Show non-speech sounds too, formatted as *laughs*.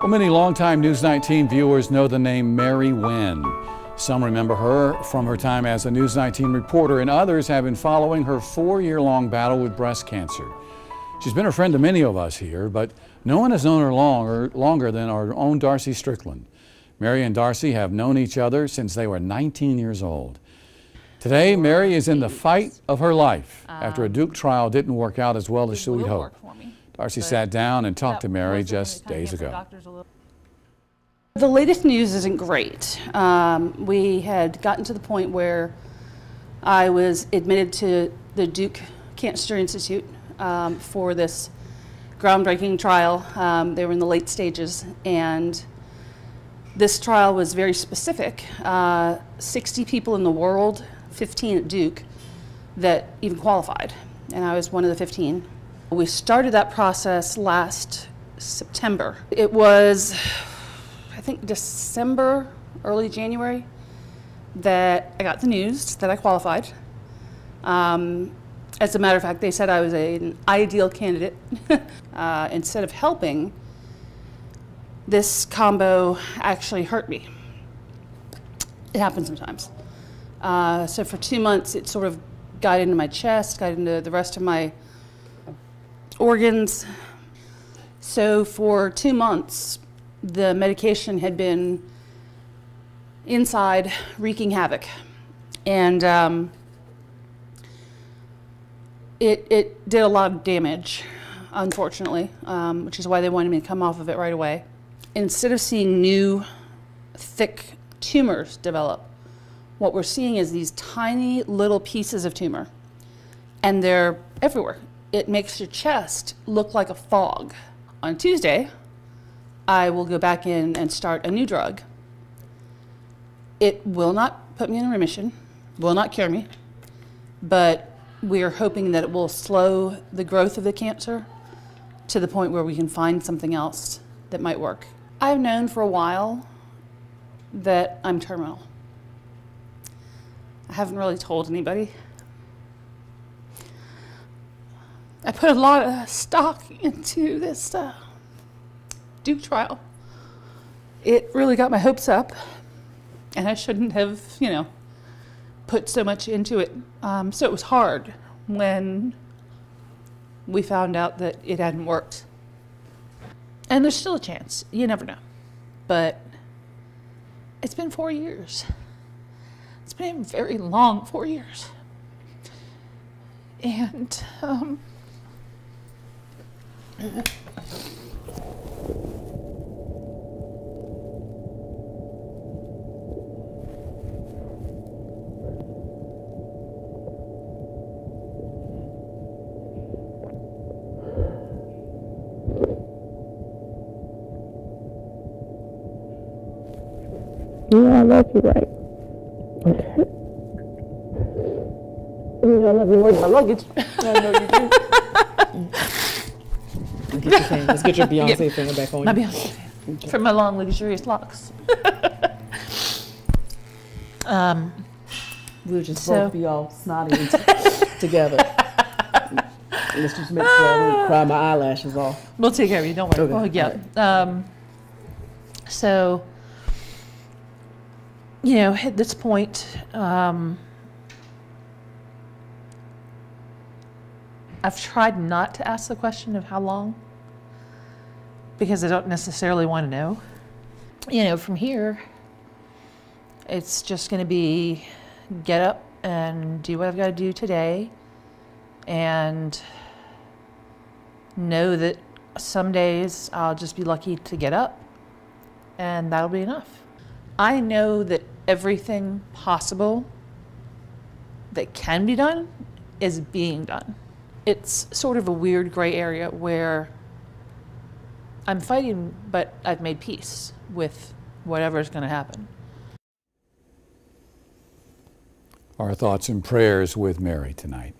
Well, many longtime News 19 viewers know the name Mary Nguyen. Some remember her from her time as a News 19 reporter, and others have been following her four year long battle with breast cancer. She's been a friend to many of us here, but no one has known her longer, longer than our own Darci Strickland. Mary and Darci have known each other since they were 19 years old. Today, Mary is in the fight of her life after a Duke trial didn't work out as well as she would hope. Darci sat down and talked to Mary just days ago. The latest news isn't great. Um, we had gotten to the point where I was admitted to the Duke Cancer Institute um, for this groundbreaking trial. Um, they were in the late stages, and this trial was very specific. Uh, 60 people in the world, 15 at Duke, that even qualified, and I was one of the 15. We started that process last September. It was, I think, December, early January, that I got the news that I qualified. Um, as a matter of fact, they said I was a, an ideal candidate. *laughs* uh, instead of helping, this combo actually hurt me. It happens sometimes. Uh, so for two months, it sort of got into my chest, got into the rest of my organs. So for two months, the medication had been inside wreaking havoc. And um, it, it did a lot of damage, unfortunately, um, which is why they wanted me to come off of it right away. Instead of seeing new, thick tumors develop, what we're seeing is these tiny little pieces of tumor, and they're everywhere it makes your chest look like a fog. On Tuesday, I will go back in and start a new drug. It will not put me in remission, will not cure me, but we are hoping that it will slow the growth of the cancer to the point where we can find something else that might work. I've known for a while that I'm terminal. I haven't really told anybody. I put a lot of stock into this uh, Duke trial. It really got my hopes up, and I shouldn't have, you know, put so much into it. Um, so it was hard when we found out that it hadn't worked. And there's still a chance. You never know. But it's been four years. It's been a very long four years. And, um, yeah, I love you right. Okay. Yeah, I love you more than my luggage. *laughs* I know you do. *laughs* Get your fan. Let's get your *laughs* Beyonce Yep. fan back on. my you. Beyonce fan. For my long, luxurious locks. *laughs* um, We'll just So- both be all snotty *laughs* together. Let's just make sure I don't cry my eyelashes off. we'll take care of you. Don't worry. Okay, Well, yeah. Um, so, you know, at this point, um, I've tried not to ask the question of how long because I don't necessarily want to know. You know, from here, it's just going to be get up and do what I've got to do today and know that some days I'll just be lucky to get up and that'll be enough. I know that everything possible that can be done is being done. It's sort of a weird gray area where I'm fighting, but I've made peace with whatever's going to happen. Our thoughts and prayers with Mary tonight.